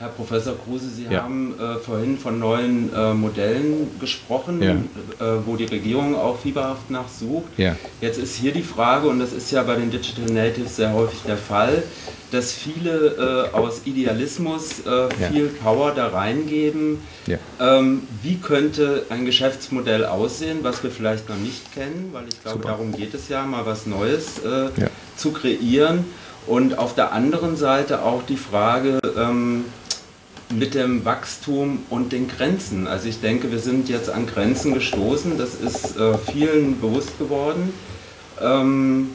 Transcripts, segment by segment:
Herr Professor Kruse, Sie ja. haben äh, vorhin von neuen äh, Modellen gesprochen, ja. äh, wo die Regierung auch fieberhaft nachsucht. Ja. Jetzt ist hier die Frage, und das ist ja bei den Digital Natives sehr häufig der Fall, dass viele äh, aus Idealismus äh, viel Power da reingeben. Ähm, wie könnte ein Geschäftsmodell aussehen, was wir vielleicht noch nicht kennen, weil ich glaube, Super. darum geht es ja, mal was Neues äh, zu kreieren. Und auf der anderen Seite auch die Frage, ähm, mit dem Wachstum und den Grenzen. Also ich denke, wir sind jetzt an Grenzen gestoßen, das ist äh, vielen bewusst geworden. Ähm,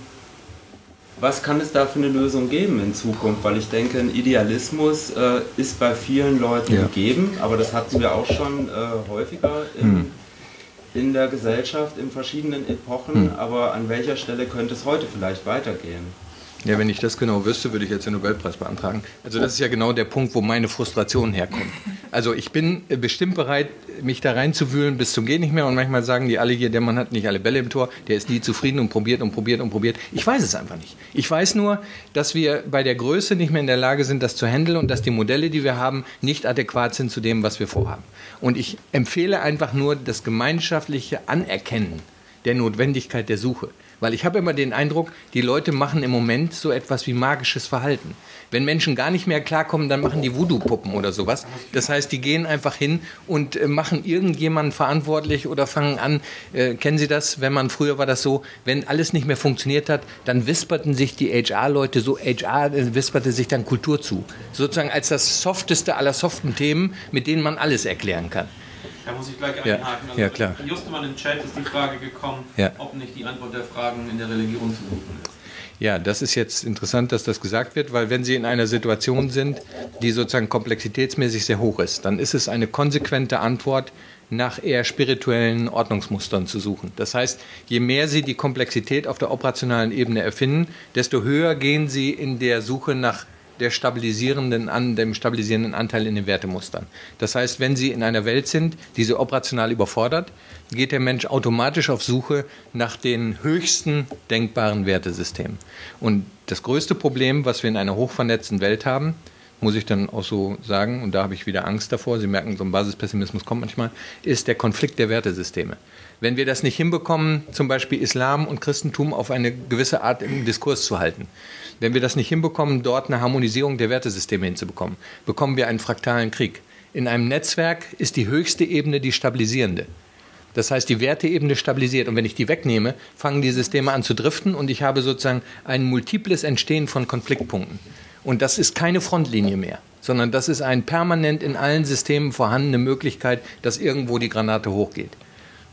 was kann es da für eine Lösung geben in Zukunft? Weil ich denke, ein Idealismus äh, ist bei vielen Leuten ja. gegeben, aber das hatten wir auch schon äh, häufiger in, hm. in, der Gesellschaft in verschiedenen Epochen. Hm. Aber an welcher Stelle könnte es heute vielleicht weitergehen? Ja, wenn ich das genau wüsste, würde ich jetzt den Nobelpreis beantragen. Also das ist ja genau der Punkt, wo meine Frustration herkommt. Also ich bin äh, bestimmt bereit, mich da reinzuwühlen bis zum Gehen nicht mehr. Und manchmal sagen die alle hier, der Mann hat nicht alle Bälle im Tor, der ist nie zufrieden und probiert und probiert und probiert. Ich weiß es einfach nicht. Ich weiß nur, dass wir bei der Größe nicht mehr in der Lage sind, das zu handeln und dass die Modelle, die wir haben, nicht adäquat sind zu dem, was wir vorhaben. Und ich empfehle einfach nur das gemeinschaftliche Anerkennen der Notwendigkeit der Suche. Weil ich habe immer den Eindruck, die Leute machen im Moment so etwas wie magisches Verhalten. Wenn Menschen gar nicht mehr klarkommen, dann machen die Voodoo-Puppen oder sowas. Das heißt, die gehen einfach hin und äh, machen irgendjemanden verantwortlich oder fangen an, äh, kennen Sie das, wenn man früher war das so, wenn alles nicht mehr funktioniert hat, dann wisperten sich die HR-Leute so, HR äh, wisperte sich dann Kultur zu. Sozusagen als das softeste aller soften Themen, mit denen man alles erklären kann. Da muss ich gleich einhaken. Also ja, klar. Just mal im Chat ist die Frage gekommen, ja. ob nicht die Antwort der Fragen in der Religion zu suchen ist. Ja, das ist jetzt interessant, dass das gesagt wird, weil wenn Sie in einer Situation sind, die sozusagen komplexitätsmäßig sehr hoch ist, dann ist es eine konsequente Antwort, nach eher spirituellen Ordnungsmustern zu suchen. Das heißt, je mehr Sie die Komplexität auf der operationalen Ebene erfinden, desto höher gehen Sie in der Suche nach der stabilisierenden an, dem stabilisierenden Anteil in den Wertemustern. Das heißt, wenn Sie in einer Welt sind, die Sie operational überfordert, geht der Mensch automatisch auf Suche nach den höchsten denkbaren Wertesystemen. Und das größte Problem, was wir in einer hochvernetzten Welt haben, muss ich dann auch so sagen, und da habe ich wieder Angst davor, Sie merken, so ein Basispessimismus kommt manchmal, ist der Konflikt der Wertesysteme. Wenn wir das nicht hinbekommen, zum Beispiel Islam und Christentum auf eine gewisse Art im Diskurs zu halten, wenn wir das nicht hinbekommen, dort eine Harmonisierung der Wertesysteme hinzubekommen, bekommen wir einen fraktalen Krieg. In einem Netzwerk ist die höchste Ebene die stabilisierende. Das heißt, die Werteebene stabilisiert. Und wenn ich die wegnehme, fangen die Systeme an zu driften und ich habe sozusagen ein multiples Entstehen von Konfliktpunkten. Und das ist keine Frontlinie mehr, sondern das ist eine permanent in allen Systemen vorhandene Möglichkeit, dass irgendwo die Granate hochgeht.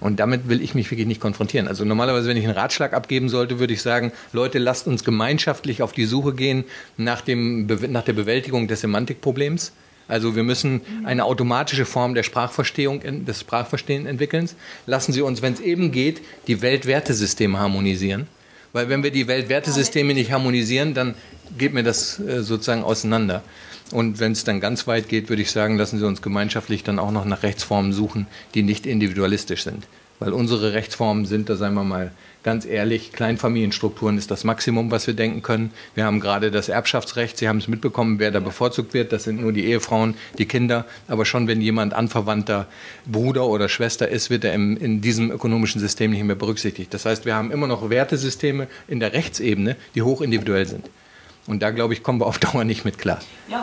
Und damit will ich mich wirklich nicht konfrontieren. Also normalerweise, wenn ich einen Ratschlag abgeben sollte, würde ich sagen, Leute, lasst uns gemeinschaftlich auf die Suche gehen nach, dem, nach der Bewältigung des Semantikproblems. Also wir müssen eine automatische Form der Sprachverstehung, des Sprachverstehens entwickeln. Lassen Sie uns, wenn es eben geht, die Weltwertesysteme harmonisieren. Weil wenn wir die Weltwertesysteme nicht harmonisieren, dann geht mir das äh, sozusagen auseinander. Und wenn es dann ganz weit geht, würde ich sagen, lassen Sie uns gemeinschaftlich dann auch noch nach Rechtsformen suchen, die nicht individualistisch sind. Weil unsere Rechtsformen sind, da seien wir mal ganz ehrlich, Kleinfamilienstrukturen ist das Maximum, was wir denken können. Wir haben gerade das Erbschaftsrecht, Sie haben es mitbekommen, wer da bevorzugt wird, das sind nur die Ehefrauen, die Kinder. Aber schon wenn jemand anverwandter Bruder oder Schwester ist, wird er im, in diesem ökonomischen System nicht mehr berücksichtigt. Das heißt, wir haben immer noch Wertesysteme in der Rechtsebene, die hochindividuell sind. Und da, glaube ich, kommen wir auf Dauer nicht mit klar. Ja.